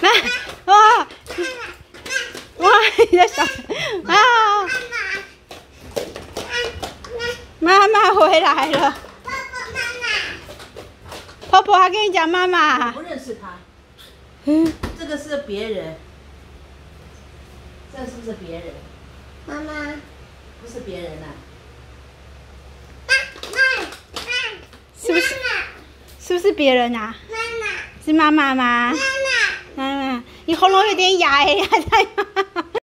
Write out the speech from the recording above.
妈，哇，哇，你的手啊！妈妈回来了。婆婆还跟你讲妈妈。不认识他。嗯，这个是别人。这是不是别人？妈妈。不是别人呐。是不是？是不是别人啊？妈妈。是妈妈吗？妈妈。妈妈，你喉咙有点哑哎，还在。